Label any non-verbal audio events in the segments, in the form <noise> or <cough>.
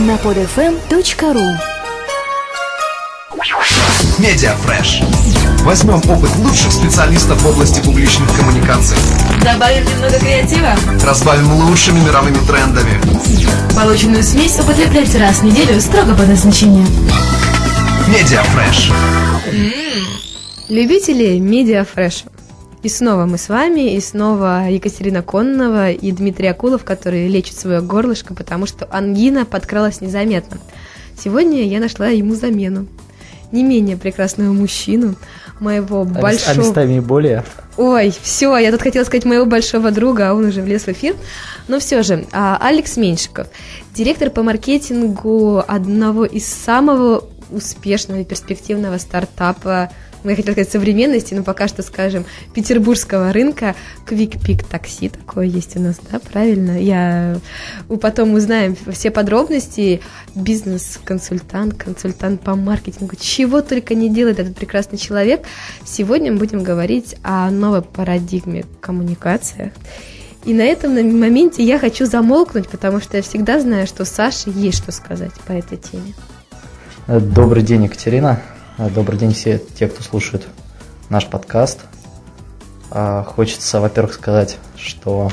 на podfm.ru Медиафреш. Возьмем опыт лучших специалистов в области публичных коммуникаций. Добавим немного креатива. Разбавим лучшими мировыми трендами. Полученную смесь употребляйте раз в неделю строго по назначению. Медиафреш. Любители медиафреша. И снова мы с вами, и снова Екатерина Коннова и Дмитрий Акулов, которые лечат свое горлышко, потому что ангина подкралась незаметно. Сегодня я нашла ему замену. Не менее прекрасного мужчину, моего А большого... мес- А местами более. Ой, все, я тут хотела сказать моего большого друга, а он уже влез в эфир. Но все же, а, Алекс Меньшиков, директор по маркетингу одного из самого успешного и перспективного стартапа, я хотела сказать современности, но пока что, скажем, петербургского рынка, Pick такси такое есть у нас, да, правильно? Я мы потом узнаем все подробности. Бизнес-консультант, консультант по маркетингу, чего только не делает этот прекрасный человек. Сегодня мы будем говорить о новой парадигме коммуникациях. И на этом моменте я хочу замолкнуть, потому что я всегда знаю, что Саше есть что сказать по этой теме. Добрый день, Екатерина. Э, Добрый день все те, кто слушает наш подкаст. А, Хочется, во-первых, сказать, что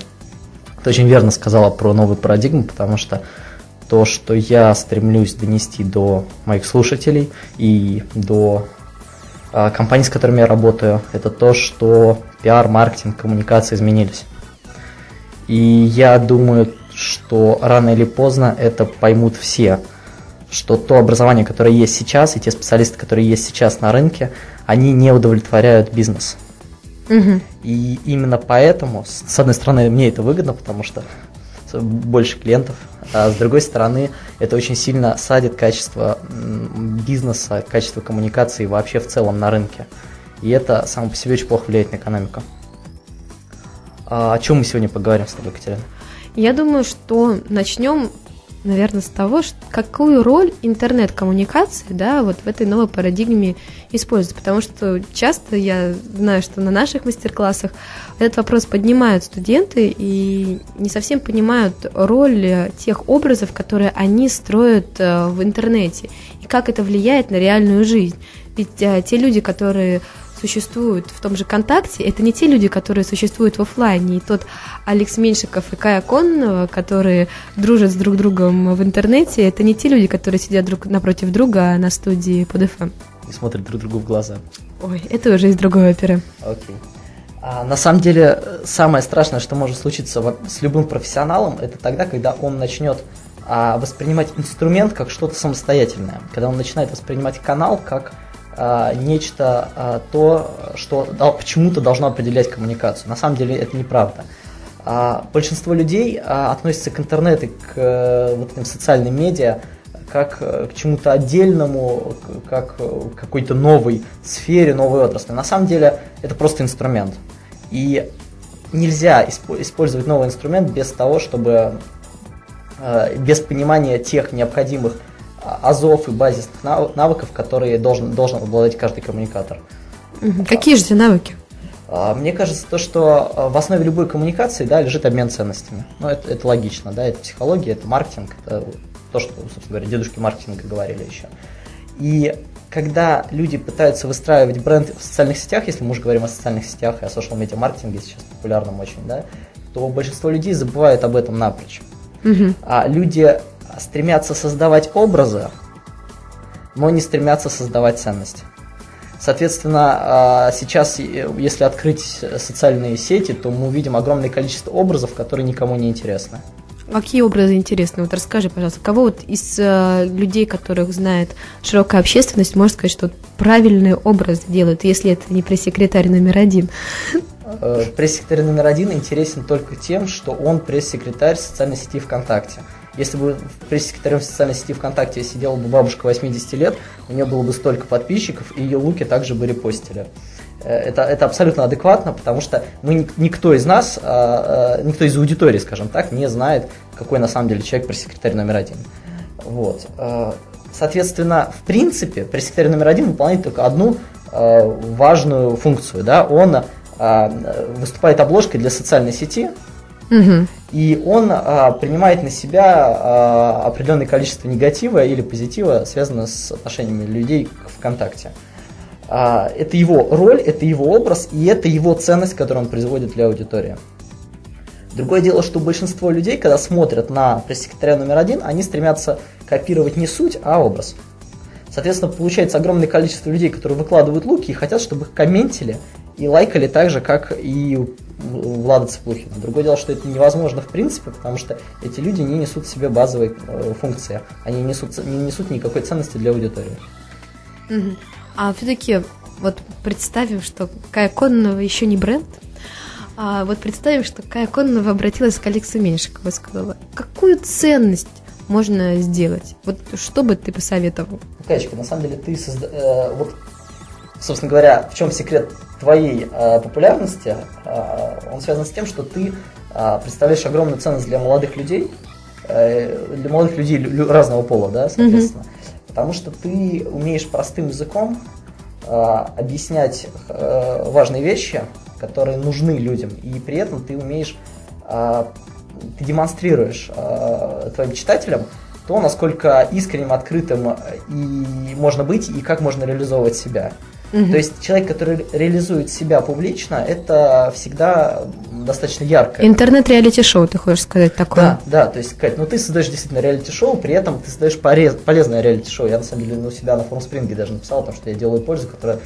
ты очень верно сказала про новую парадигму, потому что то, что я стремлюсь донести до моих слушателей и до а, компаний, с которыми я работаю, это то, что пиар, маркетинг, коммуникации изменились. И я думаю, что рано или поздно это поймут все, что то образование, которое есть сейчас, и те специалисты, которые есть сейчас на рынке, они не удовлетворяют бизнес. И именно поэтому, с одной стороны, мне это выгодно, потому что больше клиентов, а с другой стороны, это очень сильно садит качество бизнеса, качество коммуникации вообще в целом на рынке. И это само по себе очень плохо влияет на экономику. А о чем мы сегодня поговорим с тобой, Катерина? Я думаю, что начнем, наверное, с того, какую роль интернет-коммуникации, да, вот в этой новой парадигме используют. Потому что часто я знаю, что на наших мастер-классах этот вопрос поднимают студенты и не совсем понимают роль тех образов, которые они строят э, в интернете и как это влияет на реальную жизнь. Ведь э, те люди, которые существуют в том же ВКонтакте, это не те люди, которые существуют в офлайне. И тот Алекс Меньшиков и Кая Коннова, которые дружат с друг другом в интернете, это не те люди, которые сидят друг напротив друга на студии под FM. И смотрят друг другу в глаза. Ой, это уже из другой оперы. Окей. А, на самом деле, самое страшное, что может случиться с любым профессионалом, это тогда, когда он начнет а, воспринимать инструмент как что-то самостоятельное. Когда он начинает воспринимать канал как нечто а, то, что почему-то должно определять коммуникацию. На самом деле это неправда. А, большинство людей а, относятся к интернету, к э, вот этим социальным медиа, как э, к чему-то отдельному, как э, к какой-то новой сфере, новой отрасли. На самом деле это просто инструмент. И нельзя испо- использовать новый инструмент без того, чтобы без понимания тех необходимых а, азов и базисных нав- навыков, которые должен, должен обладать каждый коммуникатор. Какие же те навыки? А, Мне кажется, то, что а, в основе любой коммуникации да, лежит обмен ценностями. Ну, это, это логично, да, это психология, это маркетинг, это то, что, собственно говоря, дедушки маркетинга говорили еще. И когда люди пытаются выстраивать бренд в социальных сетях, если мы уже говорим о социальных сетях и о media маркетинге сейчас популярном очень, да, то большинство людей забывают об этом напрочь. Мгм. А люди стремятся создавать образы, но не стремятся создавать ценность. Соответственно, а, сейчас, если открыть социальные сети, то мы увидим огромное количество образов, которые никому не интересны. Какие образы интересны? Вот расскажи, пожалуйста, кого вот из э, людей, которых знает широкая общественность, может сказать, что вот правильные образы делают, если это не пресс-секретарь номер один? Э, Пресс-секретарь номер один интересен только тем, что он пресс-секретарь социальной сети ВКонтакте. Если бы пресс-секретарем социальной сети ВКонтакте сидела бы бабушка 80 лет, у нее было бы столько подписчиков, и ее луки также бы репостили. Э, Это, это абсолютно адекватно, потому что мы, ник- никто из нас, а, а, никто из аудитории, скажем так, не знает, какой на самом деле человек пресс-секретарь номер один. Вот. э, Соответственно, в принципе, пресс-секретарь номер один выполняет только одну э, важную функцию. Да? Он э, выступает обложкой для социальной сети, Мгм. И он а, принимает на себя а, определенное количество негатива или позитива, связанное с отношениями людей к ВКонтакте. А, это его роль, это его образ, и это его ценность, которую он производит для аудитории. Другое дело, что большинство людей, когда смотрят на пресс-секретаря номер один, они стремятся копировать не суть, а образ. Соответственно, получается огромное количество людей, которые выкладывают луки и хотят, чтобы их комментили и лайкали так же, как и Влада Цыплухина. Другое дело, что это невозможно в принципе, потому что эти люди не несут в себе базовые э, функции. Они несут, не несут никакой ценности для аудитории. А все-таки вот представим, что Кая Кононова еще не бренд, а вот представим, что Кая Кононова обратилась к Алексу Меньшикову и сказала, какую ценность можно сделать? Вот что бы ты посоветовал? Каечка, на самом деле ты созда- э, вот, собственно говоря, в чем секрет твоей э, популярности? Э, он связан с тем, что ты э, представляешь огромную ценность для молодых людей, э, для молодых людей лю- лю- разного пола, да, соответственно. Потому что ты умеешь простым языком э, объяснять э, важные вещи, которые нужны людям, и при этом ты умеешь, э, ты демонстрируешь э, твоим читателям то, насколько искренним, открытым и можно быть, и как можно реализовывать себя. То есть человек, который реализует себя публично, это всегда достаточно ярко. Интернет-реалити-шоу, ты хочешь сказать такое? Да, да, то есть, Кать, ну ты создаешь действительно реалити-шоу, при этом ты создаешь порез- полезное реалити-шоу. Я на самом деле у себя на форум Спринге даже написал, потому что я делаю пользу, которая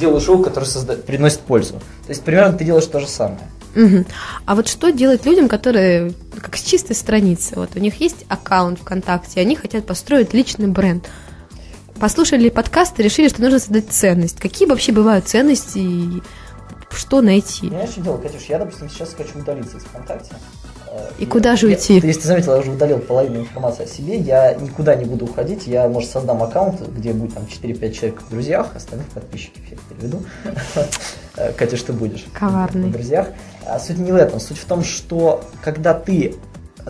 делаю шоу, которое созда- приносит пользу. То есть примерно ты делаешь то же самое. Мгм. А вот что делать людям, которые как с чистой страницы? Вот у них есть аккаунт ВКонтакте, они хотят построить личный бренд. Послушали подкаст и решили, что нужно создать ценность. Какие вообще бывают ценности и что найти? Понимаешь, что дело, Катюш, я, допустим, сейчас хочу удалиться из ВКонтакте. Э, И куда же я- уйти? Если ты заметил, я уже удалил половину информации о себе, я никуда не буду уходить, я, может, создам аккаунт, где будет там 4-5 человек в друзьях, остальных подписчики всех переведу. <laughs> Катюш, ты будешь Коварный. в друзьях. А суть не в этом, суть в том, что когда ты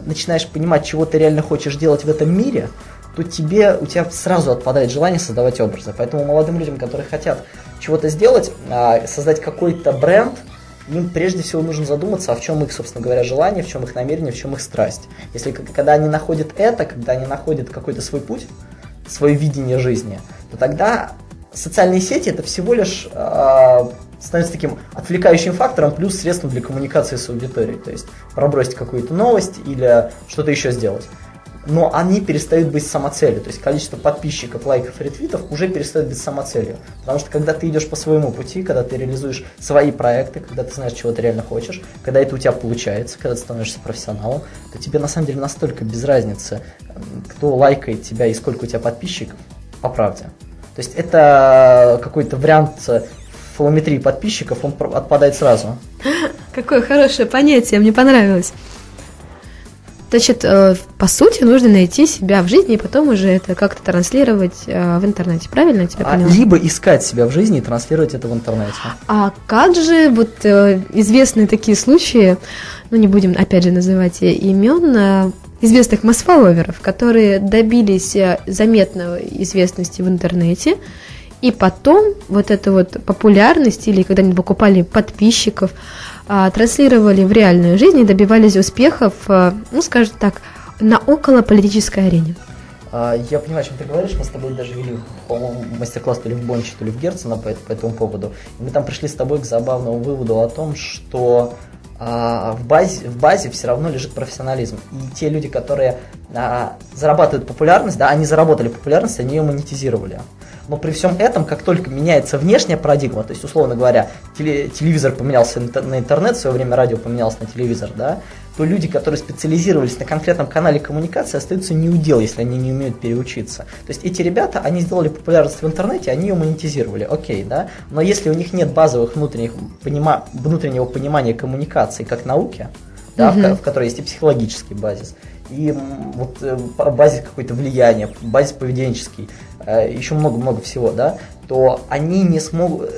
начинаешь понимать, чего ты реально хочешь делать в этом мире, то тебе, у тебя сразу отпадает желание создавать образы. Поэтому молодым людям, которые хотят чего-то сделать, а, создать какой-то бренд, им прежде всего нужно задуматься, а в чем их, собственно говоря, желание, в чем их намерение, в чем их страсть. Если когда они находят это, когда они находят какой-то свой путь, свое видение жизни, то тогда социальные сети это всего лишь а, становится таким отвлекающим фактором плюс средством для коммуникации с аудиторией. То есть пробросить какую-то новость или что-то еще сделать. Но они перестают быть самоцелью. То есть количество подписчиков, лайков ретвитов уже перестает быть самоцелью. Потому что когда ты идешь по своему пути, когда ты реализуешь свои проекты, когда ты знаешь, чего ты реально хочешь, когда это у тебя получается, когда ты становишься профессионалом, то тебе на самом деле настолько без разницы, кто лайкает тебя и сколько у тебя подписчиков, по правде. То есть это какой-то вариант э, фалометрии подписчиков, он отпадает сразу. Какое хорошее понятие, мне понравилось. Значит, э, по сути, нужно найти себя в жизни и потом уже это как-то транслировать э, в интернете. Правильно я тебя А, поняла? либо искать себя в жизни и транслировать это в интернете. А как же вот э, известные такие случаи, ну не будем опять же называть имен, известных масс-фолловеров, которые добились заметной известности в интернете, и потом вот эту вот популярность или когда они покупали подписчиков, транслировали в реальную жизнь и добивались успехов, э, ну скажем так, на околополитической арене. А, Я понимаю, о чем ты говоришь. Мы с тобой даже вели, по-моему, мастер-класс то ли в Бонче, то ли в Герцена по, по этому поводу. И мы там пришли с тобой к забавному выводу о том, что а, в, базе, в базе все равно лежит профессионализм. И те люди, которые а, зарабатывают популярность, да, они заработали популярность, они ее монетизировали. Но при всем этом, как только меняется внешняя парадигма, то есть, условно говоря, теле- телевизор поменялся на интер- на интернет, в свое время радио поменялось на телевизор, да, то люди, которые специализировались на конкретном канале коммуникации, остаются не у дел, если они не умеют переучиться. То есть эти ребята, они сделали популярность в интернете, они ее монетизировали, окей, да, но если у них нет базовых внутренних понима- внутреннего понимания коммуникации как науки, да, в, ко- в которой есть и психологический базис, и вот э, базис какой-то влияния, базис поведенческий, э, еще много-много всего, да, то они не смогут,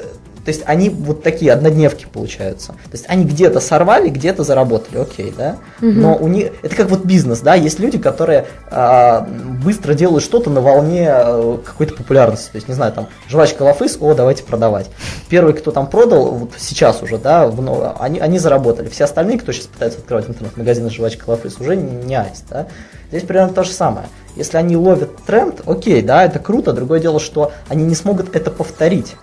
То есть они вот такие однодневки получаются. То есть они где-то сорвали, где-то заработали, окей, да? Но у них это как вот бизнес, да? Есть люди, которые а, быстро делают что-то на волне а, какой-то популярности. То есть, не знаю, там жвачка Лафыс, о, давайте продавать. Первый, кто там продал, вот сейчас уже, да, в, они, они заработали. Все остальные, кто сейчас пытается открывать интернет-магазины с жвачкой Лафыс, уже не аист, да? Здесь примерно то же самое. Если они ловят тренд, окей, да, это круто. Другое дело, что они не смогут это повторить.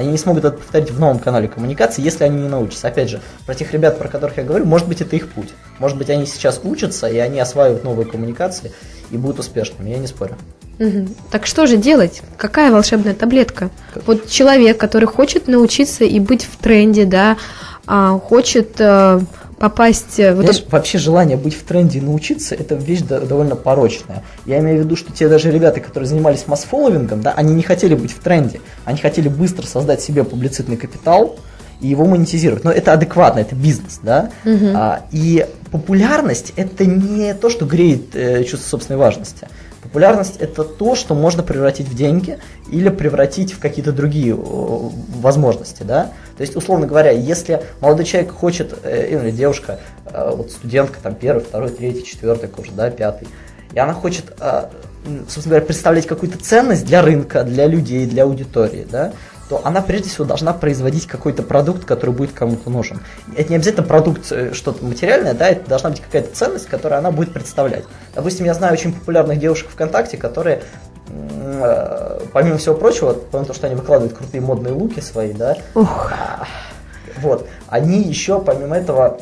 Они не смогут это повторить в новом канале коммуникации, если они не научатся. Опять же, про тех ребят, про которых я говорю, может быть, это их путь. Может быть, они сейчас учатся, и они осваивают новые коммуникации и будут успешными, я не спорю. Мгм. Так что же делать? Какая волшебная таблетка? Вот человек, который хочет научиться и быть в тренде, да, а, хочет э, попасть... э, Вот Знаешь, вообще желание быть в тренде и научиться, это вещь до- довольно порочная. Я имею в виду, что те даже ребята, которые занимались масс-фолловингом, да, они не хотели быть в тренде. Они хотели быстро создать себе публицитный капитал и его монетизировать. Но это адекватно, это бизнес, да. А, и популярность это не то, что греет э, чувство собственной важности. Популярность это то, что можно превратить в деньги или превратить в какие-то другие о, возможности, да. То есть, условно говоря, если молодой человек хочет, э, или девушка, э, вот студентка, там, первый, второй, третий, четвертый курс, да, пятый, и она хочет, э, собственно говоря, представлять какую-то ценность для рынка, для людей, для аудитории, да, то она прежде всего должна производить какой-то продукт, который будет кому-то нужен. Это не обязательно продукт э, что-то материальное, да, это должна быть какая-то ценность, которую она будет представлять. Допустим, я знаю очень популярных девушек ВКонтакте, которые э, помимо всего прочего, помимо того, что они выкладывают крутые модные луки свои, да, Ох, вот, они еще помимо этого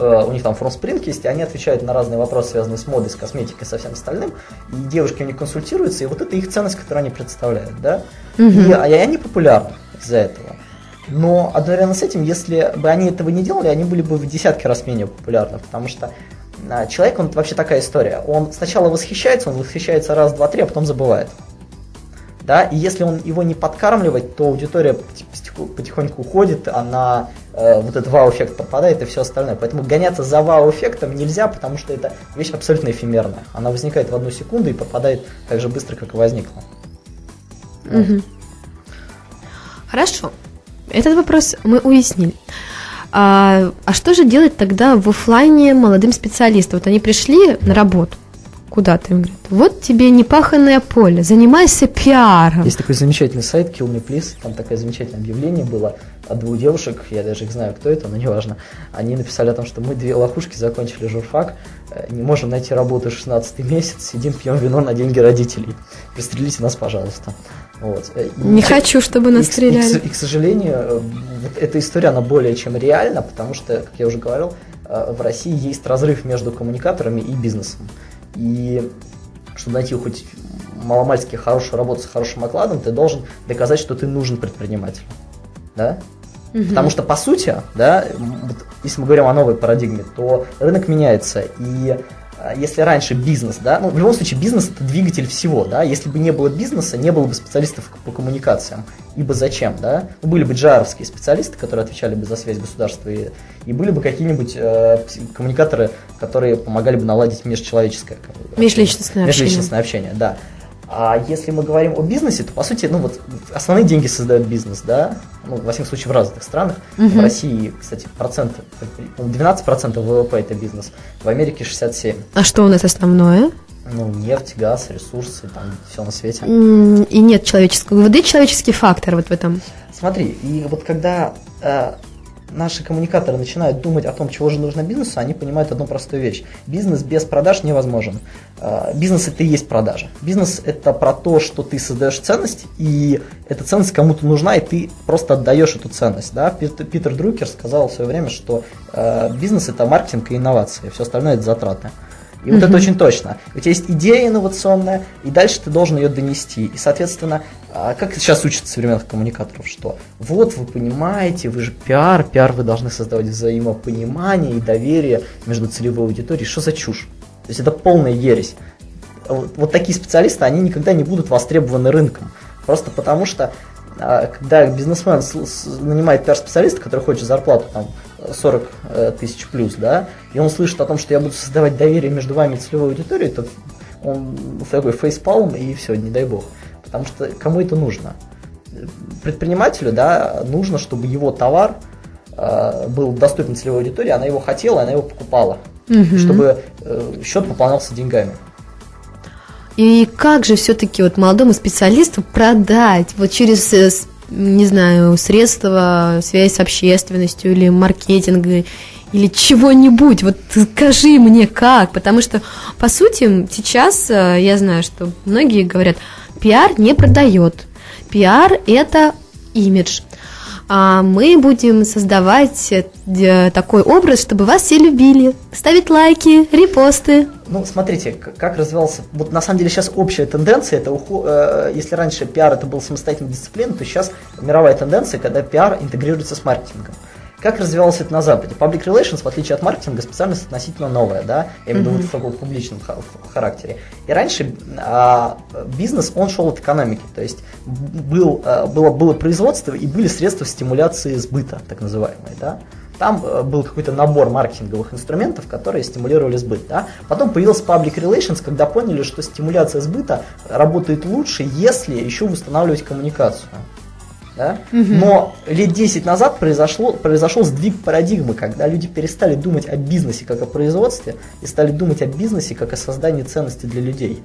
у них там фронтспринг есть, и они отвечают на разные вопросы, связанные с модой, с косметикой, со всем остальным, и девушки у них консультируются, и вот это их ценность, которую они представляют, да, и, а- и они популярны из-за этого. Но одновременно с этим, если бы они этого не делали, они были бы в десятки раз менее популярны, потому что а, человек, он вообще такая история. Он сначала восхищается, он восхищается раз, два, три, а потом забывает. Да, и если он его не подкармливать, то аудитория поти- потихо- потихоньку уходит, она э, вот этот вау-эффект пропадает и все остальное. Поэтому гоняться за вау-эффектом нельзя, потому что это вещь абсолютно эфемерная. Она возникает в одну секунду и пропадает так же быстро, как и возникла. Хорошо. Этот вопрос мы уяснили. А, а что же делать тогда в оффлайне молодым специалистам? Вот они пришли на работу куда-то, им говорят, вот тебе непаханное поле, занимайся пиаром. Есть такой замечательный сайт Kill Me Please, там такое замечательное объявление было от двух девушек, я даже их знаю, кто это, но неважно. Они написали о том, что мы две лохушки закончили журфак, э, не можем найти работу 16 месяц, сидим, пьем вино на деньги родителей. Пристрелите нас, пожалуйста. Вот. Э, и Не че- хочу, чтобы и нас и стреляли. с- И, к сожалению, э, вот эта история, она более чем реальна, потому что, как я уже говорил, в России есть разрыв между коммуникаторами и бизнесом. И чтобы найти хоть маломальски хорошую работу с хорошим окладом, ты должен доказать, что ты нужен предпринимателю. Да? Потому что, по сути, да, если мы говорим о новой парадигме, то рынок меняется. И а, если раньше бизнес, да, ну, в любом случае бизнес это двигатель всего, да, если бы не было бизнеса, не было бы специалистов по коммуникациям, ибо зачем, да, ну, были бы джаровские специалисты, которые отвечали бы за связь государства, и, и были бы какие-нибудь э, коммуникаторы, которые помогали бы наладить межчеловеческое общение. Межличностное общение. Межличностное общение, да. А если мы говорим о бизнесе, то по сути, ну вот основные деньги создает бизнес, да, ну, во всяком случае в развитых странах. В России, кстати, процент, по-моему, 12% ВВП это бизнес, в Америке 67%. А что у нас основное? Ну, нефть, газ, ресурсы, там все на свете. И нет человеческого. Вот и человеческий фактор вот в этом. Смотри, и вот когда э, наши коммуникаторы начинают думать о том, чего же нужно бизнесу, они понимают одну простую вещь. Бизнес без продаж невозможен. Э, бизнес это и есть продажа. Бизнес это про то, что ты создаешь ценность, и эта ценность кому-то нужна, и ты просто отдаешь эту ценность. Да? Питер, Питер Друкер сказал в свое время, что э, бизнес это маркетинг и инновации, все остальное это затраты. И вот это очень точно. У тебя есть идея инновационная, и дальше ты должен ее донести. И, соответственно, а как сейчас учат современных коммуникаторов, что вот вы понимаете, вы же пиар, пиар вы должны создавать взаимопонимание и доверие между целевой аудиторией. Что за чушь? То есть это полная ересь. Вот, вот такие специалисты, они никогда не будут востребованы рынком. Просто потому что а, когда бизнесмен нанимает пиар-специалиста, который хочет зарплату там 40 э, тысяч плюс, да, и он слышит о том, что я буду создавать доверие между вами и целевой аудиторией, то он такой фейспалм и все, не дай бог. Потому что кому это нужно? предпринимателю, да, нужно, чтобы его товар э, был доступен целевой аудитории, она его хотела, она его покупала, Мгм. чтобы э, счет пополнялся деньгами. И как же все-таки вот молодому специалисту продать вот через, э, не знаю, средства связи с общественностью или маркетинга или чего-нибудь? Вот скажи мне как, потому что по сути сейчас э, я знаю, что многие говорят, пиар не продает, пиар это имидж. А мы будем создавать э, такой образ, чтобы вас все любили, ставить лайки, репосты. Ну, смотрите, как развивался. Вот на самом деле сейчас общая тенденция, это ухо- э, если раньше пиар это был самостоятельной дисциплиной, то сейчас мировая тенденция, когда пиар интегрируется с маркетингом. Как развивалось это на Западе? Public relations, в отличие от маркетинга, специальность относительно новая, да, я имею в виду в таком публичном характере. И раньше а, бизнес, он шел от экономики, то есть был, а, было, было производство и были средства стимуляции сбыта, так называемые, да. Там э, был какой-то набор маркетинговых инструментов, которые стимулировали сбыт. Да? Потом появился public relations, когда поняли, что стимуляция сбыта работает лучше, если еще устанавливать коммуникацию. Да? Но лет 10 назад произошло, произошел сдвиг парадигмы, когда люди перестали думать о бизнесе как о производстве и стали думать о бизнесе как о создании ценности для людей.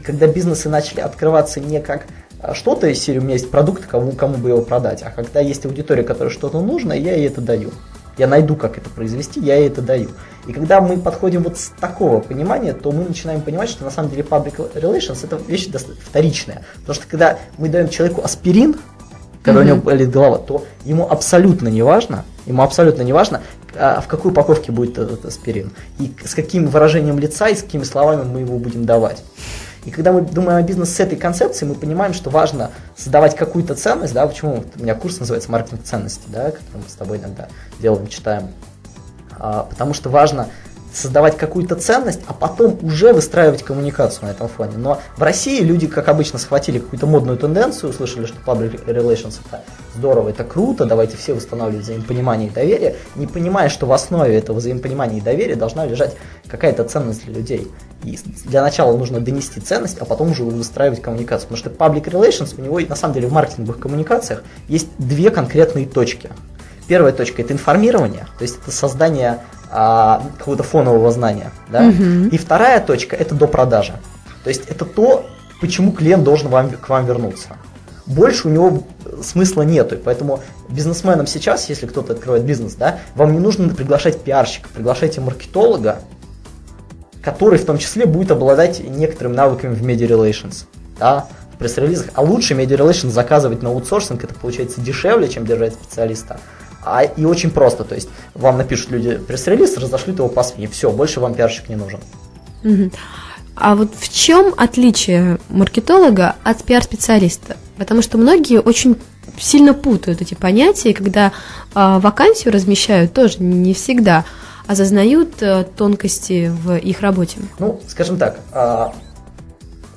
И когда бизнесы начали открываться не как а, что-то из серии, у меня есть продукт, кому, кому бы его продать, а когда есть аудитория, которой что-то нужно, я ей это даю. Я найду, как это произвести, я ей это даю. И когда мы подходим вот с такого понимания, то мы начинаем понимать, что на самом деле public relations это вещь вторичная. Потому что когда мы даем человеку аспирин, когда у него болит голова, то ему абсолютно не важно, ему абсолютно не важно, а, в какой упаковке будет этот аспирин, и с каким выражением лица и с какими словами мы его будем давать. И когда мы думаем о бизнесе с этой концепцией, мы понимаем, что важно создавать какую-то ценность, да, почему у меня курс называется маркетинг ценности, да, который мы с тобой иногда делаем, читаем, А, потому что важно создавать какую-то ценность, а потом уже выстраивать коммуникацию на этом фоне. Но в России люди, как обычно, схватили какую-то модную тенденцию, услышали, что public relations это здорово, это круто, давайте все восстанавливать взаимопонимание и доверие, не понимая, что в основе этого взаимопонимания и доверия должна лежать какая-то ценность для людей. И для начала нужно донести ценность, а потом уже выстраивать коммуникацию. Потому что public relations, у него на самом деле в маркетинговых коммуникациях есть две конкретные точки. Первая точка это информирование, то есть это создание а, какого-то фонового знания. Да? И вторая точка это до продажи. То есть это то, почему клиент должен вам, к вам вернуться. Больше у него смысла нету. И поэтому бизнесменам сейчас, если кто-то открывает бизнес, да, вам не нужно приглашать пиарщика, приглашайте маркетолога, который в том числе будет обладать некоторыми навыками в media relations. Да, в пресс-релизах. А лучше media relations заказывать на аутсорсинг, это получается дешевле, чем держать специалиста. А, и очень просто, то есть вам напишут люди пресс-релиз, разошлют его по СМИ, все, больше вам пиарщик не нужен. А вот в чем отличие маркетолога от пиар-специалиста? Потому что многие очень сильно путают эти понятия, и когда а, вакансию размещают, тоже не всегда осознают а, тонкости в их работе. Ну, скажем так, а,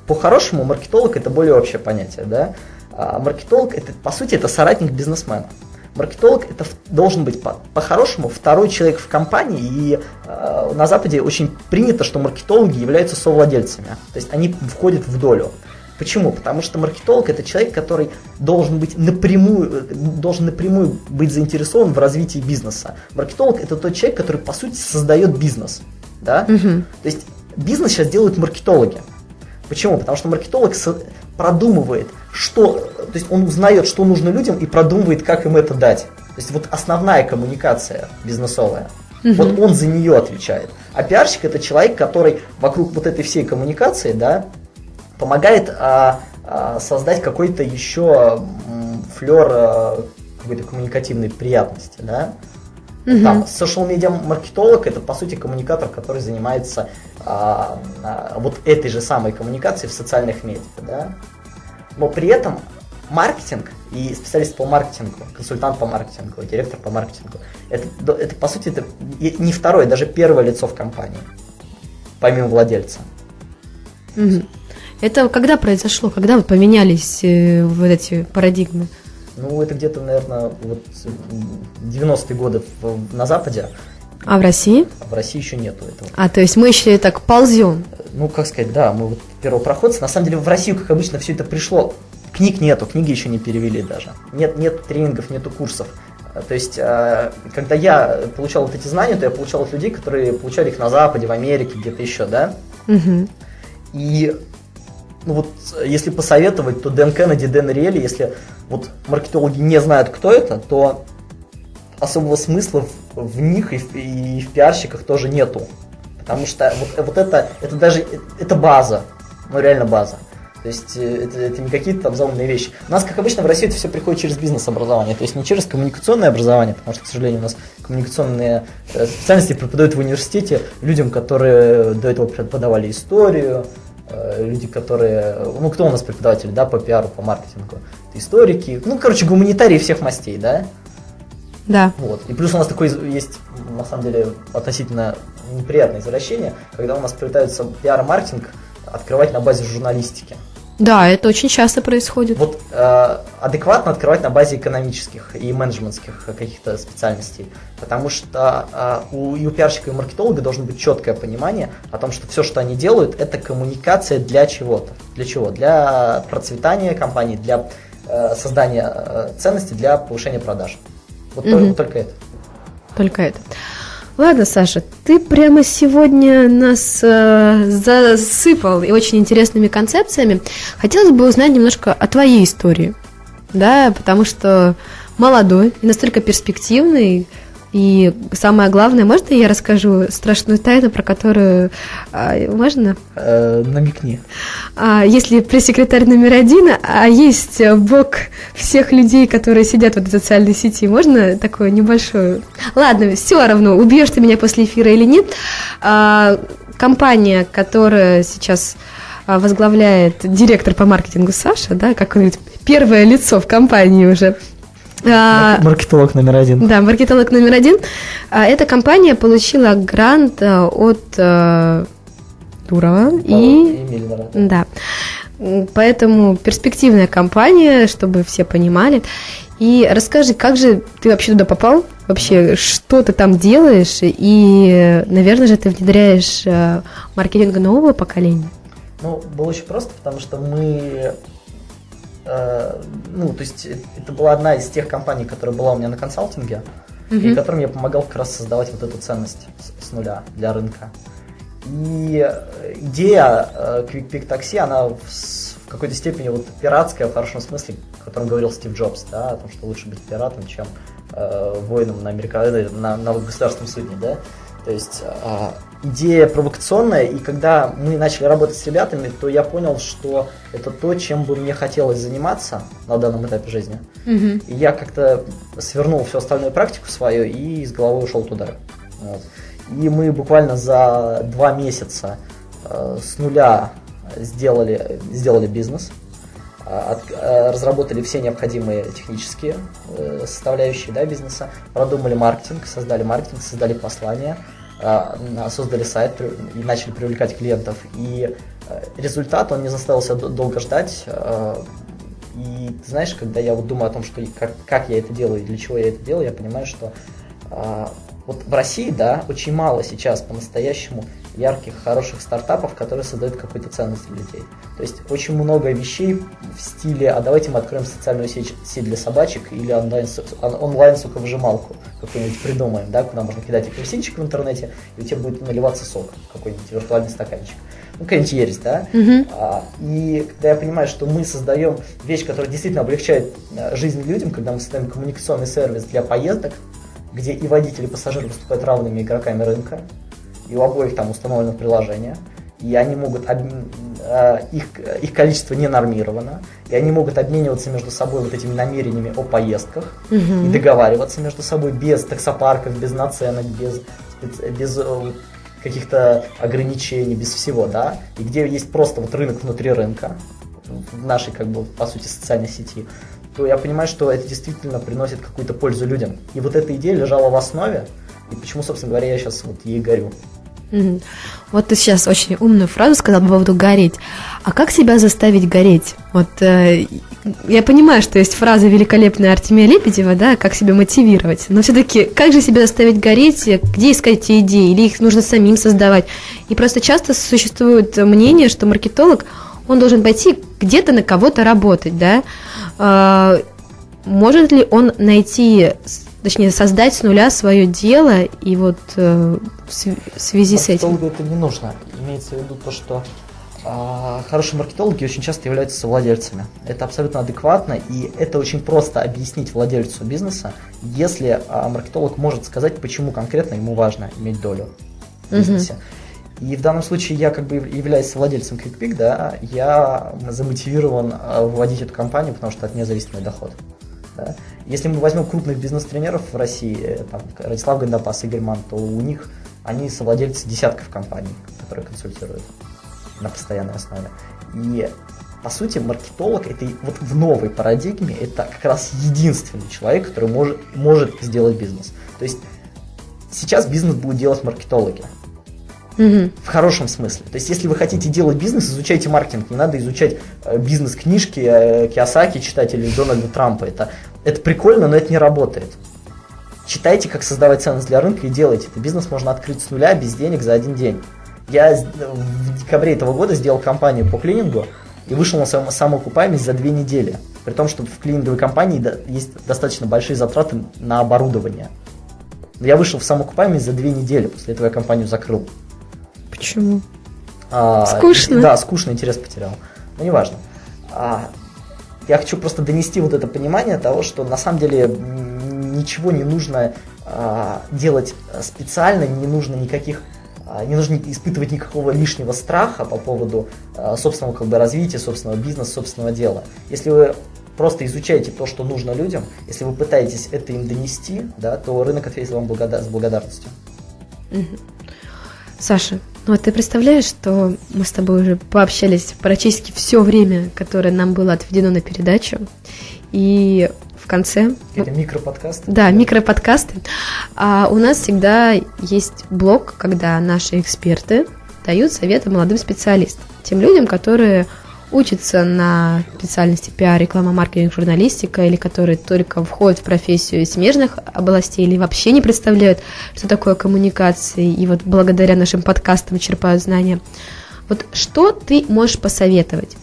по-хорошему маркетолог это более общее понятие, да. А маркетолог это, по сути, это соратник бизнесмена. Маркетолог это должен быть по- по-хорошему второй человек в компании, и э, на Западе очень принято, что маркетологи являются совладельцами, то есть они входят в долю. Почему? Потому что маркетолог это человек, который должен быть напрямую, э, должен напрямую быть заинтересован в развитии бизнеса. Маркетолог это тот человек, который по сути создает бизнес, да? То есть бизнес сейчас делают маркетологи. Почему? Потому что маркетолог продумывает, что, то есть он узнает, что нужно людям и продумывает, как им это дать. То есть вот основная коммуникация бизнесовая. Вот он за нее отвечает. А пиарщик это человек, который вокруг вот этой всей коммуникации, да, помогает а, а, создать какой-то еще флер а, какой-то коммуникативной приятности, да. Там social media маркетолог это по сути коммуникатор, который занимается а, а, вот этой же самой коммуникацией в социальных медиа, да. Но при этом маркетинг и специалист по маркетингу, консультант по маркетингу, директор по маркетингу, это, это по сути это не второе, даже первое лицо в компании, помимо владельца. Мгм. Это когда произошло? Когда вот поменялись э, вот эти парадигмы? Ну, это где-то, наверное, вот м, 90-е годы на Западе, А в России? а в России еще нету этого. А, то есть мы еще и так ползем. Ну, как сказать, да, мы вот первопроходцы. На самом деле в Россию, как обычно, все это пришло книг нету, книги еще не перевели даже. Нет, нет тренингов, нету курсов. А, То есть, э, когда я получал вот эти знания, то я получал от людей, которые получали их на Западе, в Америке, где-то еще, да. Мгм. И ну вот, э, если посоветовать, то Дэн Кеннеди, Дэн Риэли, если вот маркетологи не знают, кто это, то особого смысла в, в них и в, и в пиарщиках тоже нету. Потому что вот, вот это, это даже, э, это база, ну реально база. То есть э, это, это не какие-то там заумные вещи. У нас, как обычно, в России это все приходит через бизнес-образование, то есть не через коммуникационное образование, потому что, к сожалению, у нас коммуникационные специальности преподают в университете людям, которые до этого преподавали историю, люди, которые, ну, кто у нас преподаватели, да, по пиару, по маркетингу, Это историки, ну, короче, гуманитарии всех мастей, да, Да. вот. И плюс у нас такой есть, на самом деле, относительно неприятное извращение, когда у нас пытаются пиар-маркетинг открывать на базе журналистики. Да, это очень часто происходит. Вот э, адекватно открывать на базе экономических и менеджментских каких-то специальностей. Потому что э, у, и у пиарщика, и у маркетолога должно быть четкое понимание о том, что все, что они делают, это коммуникация для чего-то. Для чего? Для процветания компании, для э, создания э, ценностей, для повышения продаж. Вот Мгм. только, только это. Только это. Ладно, Саша, ты прямо сегодня нас э, засыпал и очень интересными концепциями. Хотелось бы узнать немножко о твоей истории, да, потому что молодой и настолько перспективный. И самое главное, можно я расскажу страшную тайну, про которую а, можно? Э, намекни. А, если пресс-секретарь номер один, а есть бог всех людей, которые сидят в этой социальной сети, можно такое небольшое? Ладно, все равно, убьешь ты меня после эфира или нет. А, компания, которая сейчас а, возглавляет директор по маркетингу Саша, да, как он говорит, первое лицо в компании уже. А, Маркетолог номер один. да, маркетолог номер один. А, Эта компания получила грант а, от а, Турова и Миллера. да. Поэтому перспективная компания, чтобы все понимали. И расскажи, как же ты вообще туда попал? Вообще, что ты там делаешь? И, наверное же, ты внедряешь э, маркетинг нового поколения. Ну, было очень просто, потому что мы... э, ну, то есть э, это была одна из тех компаний, которая была у меня на консалтинге, и которым я помогал как раз создавать вот эту ценность с, с нуля для рынка. И э, идея э, Quick Pick Taxi, она в, в какой-то степени вот пиратская в хорошем смысле, о котором говорил Стив Джобс, да, о том, что лучше быть пиратом, чем э, воином на, америка... э, на, на государственном судне, да. То есть а, идея провокационная, и когда мы начали работать с ребятами, то я понял, что это то, чем бы мне хотелось заниматься на данном этапе жизни. И я как-то свернул всю остальную практику свою и с головой ушел туда. Вот. И мы буквально за два месяца э, с нуля сделали, сделали бизнес, а, от- э, разработали все необходимые технические э, составляющие да, бизнеса, продумали маркетинг, создали маркетинг, создали послание, на- создали сайт и начали привлекать клиентов. И э, результат, он не заставил себя долго ждать. э, И ты знаешь, когда я вот думаю о том, что как, как я это делаю и для чего я это делаю, я понимаю, что вот в России, да, очень мало сейчас по-настоящему ярких, хороших стартапов, которые создают какую-то ценность для людей. То есть очень много вещей в стиле, а давайте мы откроем социальную сеть, сеть для собачек или онлайн, он- онлайн соковыжималку какую-нибудь придумаем, да, куда можно кидать апельсинчик в интернете, и у тебя будет наливаться сок, какой-нибудь виртуальный стаканчик. Ну, какая-нибудь ересь, да? А, И когда я понимаю, что мы создаем вещь, которая действительно облегчает э, жизнь людям, когда мы создаем коммуникационный сервис для поездок, где и водители, и пассажиры выступают равными игроками рынка, и у обоих там установлено приложение, и они могут, э, их, их количество не нормировано, и они могут обмениваться между собой вот этими намерениями о поездках и договариваться между собой без таксопарков, без наценок, без, без э, каких-то ограничений, без всего, да, и где есть просто вот рынок внутри рынка, в нашей, как бы, по сути, социальной сети, то я понимаю, что это действительно приносит какую-то пользу людям. И вот эта идея лежала в основе, и почему, собственно говоря, я сейчас вот ей горю. Вот ты сейчас очень умную фразу сказал по поводу гореть. А как себя заставить гореть? Вот э, я понимаю, что есть фраза великолепная Артемия Лебедева, да, как себя мотивировать. Но все-таки как же себя заставить гореть? Где искать эти идеи? Или их нужно самим создавать? И просто часто существует мнение, что маркетолог он должен пойти где-то на кого-то работать, да? А, может ли он найти, точнее, создать с нуля свое дело и вот э, в св- в связи с этим? Маркетологу это не нужно. Имеется в виду то, что а, хорошие маркетологи очень часто являются совладельцами. Это абсолютно адекватно, и это очень просто объяснить владельцу бизнеса, если а, маркетолог может сказать, почему конкретно ему важно иметь долю в бизнесе. И в данном случае я как бы являюсь владельцем QuickPick, да, я замотивирован а, выводить эту компанию, потому что от нее зависит мой доход. Да. Если мы возьмем крупных бизнес-тренеров в России, э, там, Радислав Гандапас, Игорь Ман, то у них они совладельцы десятков компаний, которые консультируют на постоянной основе. И по сути, маркетолог это вот в новой парадигме это как раз единственный человек, который может, может сделать бизнес. То есть сейчас бизнес будут делать маркетологи. Мгм. В хорошем смысле. То есть, если вы хотите делать бизнес, изучайте маркетинг. Не надо изучать э, бизнес-книжки э, Киосаки читать или Дональда Трампа. Это, это прикольно, но это не работает. Читайте, как создавать ценность для рынка и делайте. Это бизнес можно открыть с нуля, без денег, за один день. Я в декабре этого года сделал компанию по клинингу и вышел на сам- самоокупаемость за две недели. При том, что в клининговой компании есть достаточно большие затраты на оборудование. Но я вышел в самоокупаемость за две недели. После этого я компанию закрыл. Почему? А, Скучно. Да, скучно, интерес потерял. Но неважно. А, я хочу просто донести вот это понимание того, что на самом деле ничего не нужно а, делать специально, не нужно никаких а, не нужно испытывать никакого лишнего страха по поводу а, собственного как бы, развития, собственного бизнеса, собственного дела. Если вы просто изучаете то, что нужно людям, если вы пытаетесь это им донести, да, то рынок ответит вам благодар- с благодарностью. Саша, ну вот ты представляешь, что мы с тобой уже пообщались практически все время, которое нам было отведено на передачу, и в конце Это микроподкаст. Да, микроподкасты. А у нас всегда есть блок, когда наши эксперты дают советы молодым специалистам, тем людям, которые учатся на специальности пиар, реклама, маркетинг, журналистика, или которые только входят в профессию смежных областей, или вообще не представляют, что такое коммуникации, и вот благодаря нашим подкастам черпают знания. Вот что ты можешь посоветовать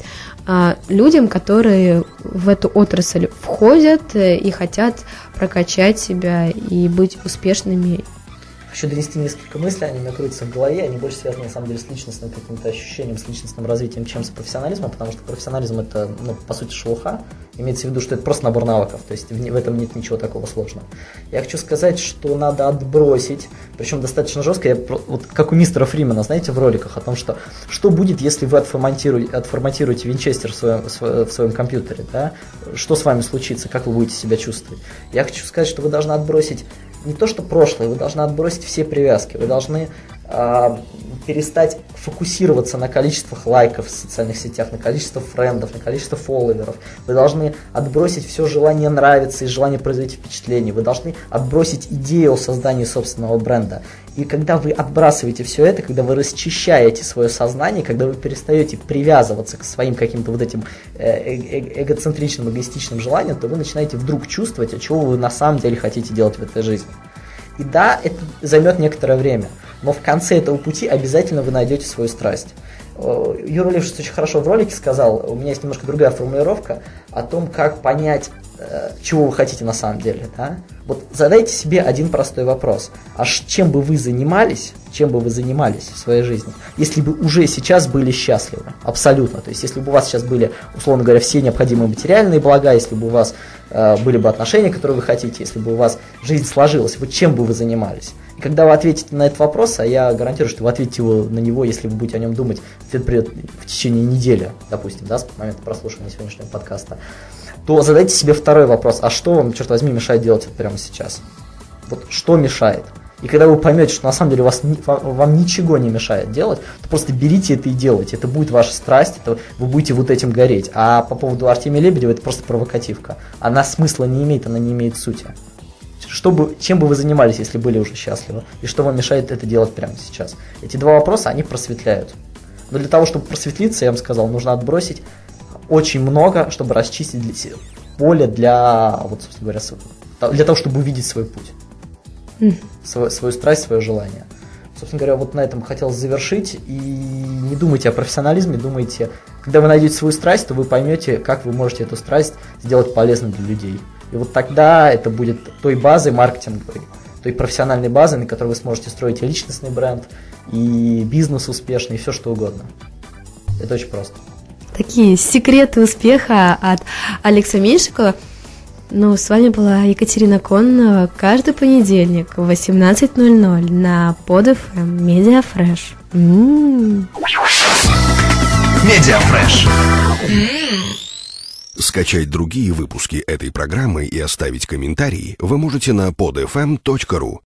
а, людям, которые в эту отрасль входят э, и хотят прокачать себя и быть успешными? Хочу донести несколько мыслей, они у меня крутятся в голове, они больше связаны, на самом деле, с личностным каким-то ощущением, с личностным развитием, чем с профессионализмом, потому что профессионализм это, ну, по сути, шелуха, имеется в виду, что это просто набор навыков, то есть в, в этом нет ничего такого сложного. Я хочу сказать, что надо отбросить, причем достаточно жестко, я, вот как у мистера Фримена, знаете, в роликах о том, что что будет, если вы отформатируете, отформатируете винчестер в своем- в своем компьютере, да, что с вами случится, как вы будете себя чувствовать. Я хочу сказать, что вы должны отбросить не то, что прошлое, вы должны отбросить все привязки, вы должны перестать фокусироваться на количествах лайков в социальных сетях, на количество френдов, на количество фолловеров. Вы должны отбросить все желание нравиться и желание произвести впечатление. Вы должны отбросить идею о создании собственного бренда. И когда вы отбрасываете все это, когда вы расчищаете свое сознание, когда вы перестаете привязываться к своим каким-то вот этим э, э- э- эгоцентричным, эгоистичным желаниям, то вы начинаете вдруг чувствовать, а чего вы на самом деле хотите делать в этой жизни. И да, это займет некоторое время, но в конце этого пути обязательно вы найдете свою страсть. Юра Левшиц очень хорошо в ролике сказал, у меня есть немножко другая формулировка о том, как понять, чего вы хотите на самом деле. Да? Вот задайте себе один простой вопрос. А чем бы вы занимались, чем бы вы занимались в своей жизни, если бы уже сейчас были счастливы? Абсолютно. То есть, если бы у вас сейчас были, условно говоря, все необходимые материальные блага, если бы у вас э, были бы отношения, которые вы хотите, если бы у вас жизнь сложилась, вот чем бы вы занимались? И когда вы ответите на этот вопрос, а я гарантирую, что вы ответите на него, если вы будете о нем думать, ответ придет в течение недели, допустим, да, с момента прослушивания сегодняшнего подкаста, то задайте себе второй вопрос, а что вам, черт возьми, мешает делать это прямо сейчас? Вот что мешает? И когда вы поймете, что на самом деле вас, вам ничего не мешает делать, то просто берите это и делайте. Это будет ваша страсть, это вы будете вот этим гореть. А по поводу Артемия Лебедева, это просто провокативка. Она смысла не имеет, она не имеет сути. Что бы, чем бы вы занимались, если были уже счастливы? И что вам мешает это делать прямо сейчас? Эти два вопроса, они просветляют. Но для того, чтобы просветлиться, я вам сказал, нужно отбросить очень много, чтобы расчистить для поле для, вот, собственно говоря, для того, чтобы увидеть свой путь свою, свою страсть, свое желание. Собственно говоря, вот на этом хотел завершить. И не думайте о профессионализме, думайте Когда вы найдете свою страсть, то вы поймете, как вы можете эту страсть сделать полезной для людей. И вот тогда это будет той базой маркетинговой, той профессиональной базой, на которой вы сможете строить и личностный бренд, и бизнес успешный, и все что угодно. Это очень просто. Такие секреты успеха от Алекса Меньшикова. Ну, с вами была Екатерина Коннова каждый понедельник в 18.00 на PodFM Media Fresh. М-м-м. Медиафреш. Скачать другие выпуски этой программы и оставить комментарии вы можете на podfm.ru.